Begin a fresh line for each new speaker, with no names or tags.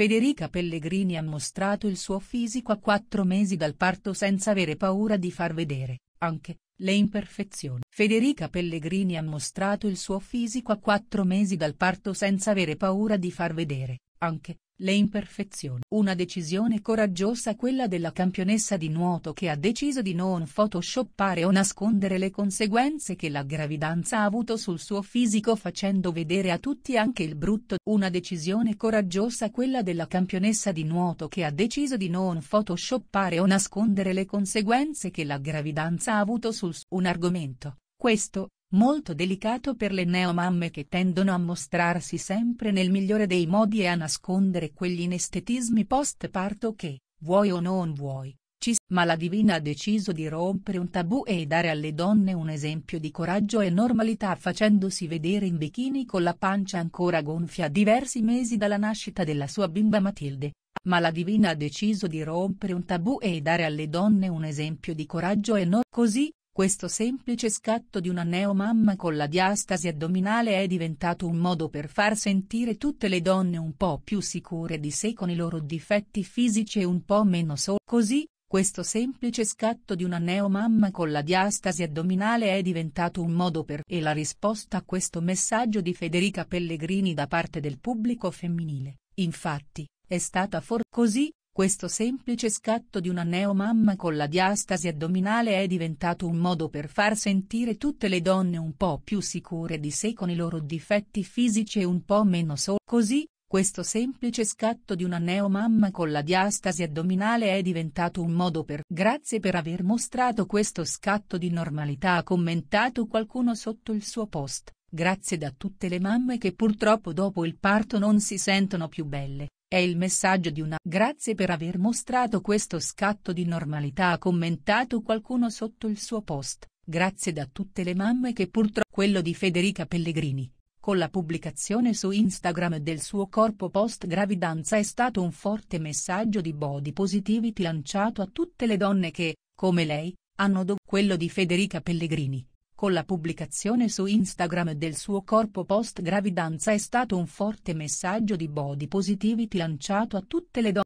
Federica Pellegrini ha mostrato il suo fisico a quattro mesi dal parto senza avere paura di far vedere, anche, le imperfezioni. Federica Pellegrini ha mostrato il suo fisico a quattro mesi dal parto senza avere paura di far vedere, anche, le imperfezioni. Una decisione coraggiosa quella della campionessa di nuoto che ha deciso di non photoshoppare o nascondere le conseguenze che la gravidanza ha avuto sul suo fisico facendo vedere a tutti anche il brutto. Una decisione coraggiosa quella della campionessa di nuoto che ha deciso di non photoshoppare o nascondere le conseguenze che la gravidanza ha avuto sul suo. Un argomento, questo, molto delicato per le neomamme che tendono a mostrarsi sempre nel migliore dei modi e a nascondere quegli inestetismi post-parto che, vuoi o non vuoi, ci ma la Divina ha deciso di rompere un tabù e dare alle donne un esempio di coraggio e normalità facendosi vedere in bikini con la pancia ancora gonfia diversi mesi dalla nascita della sua bimba Matilde, ma la Divina ha deciso di rompere un tabù e dare alle donne un esempio di coraggio e non così, questo semplice scatto di una neomamma con la diastasi addominale è diventato un modo per far sentire tutte le donne un po' più sicure di sé con i loro difetti fisici e un po' meno sole. Così, questo semplice scatto di una neomamma con la diastasi addominale è diventato un modo per e la risposta a questo messaggio di Federica Pellegrini da parte del pubblico femminile, infatti, è stata for così, questo semplice scatto di una neomamma con la diastasi addominale è diventato un modo per far sentire tutte le donne un po' più sicure di sé con i loro difetti fisici e un po' meno sole. Così, questo semplice scatto di una neomamma con la diastasi addominale è diventato un modo per Grazie per aver mostrato questo scatto di normalità ha commentato qualcuno sotto il suo post. Grazie da tutte le mamme che purtroppo dopo il parto non si sentono più belle. È il messaggio di una grazie per aver mostrato questo scatto di normalità ha commentato qualcuno sotto il suo post, grazie da tutte le mamme che purtroppo quello di Federica Pellegrini, con la pubblicazione su Instagram del suo corpo post gravidanza è stato un forte messaggio di body positivity lanciato a tutte le donne che, come lei, hanno do quello di Federica Pellegrini con la pubblicazione su Instagram del suo corpo post gravidanza è stato un forte messaggio di body positivity lanciato a tutte le donne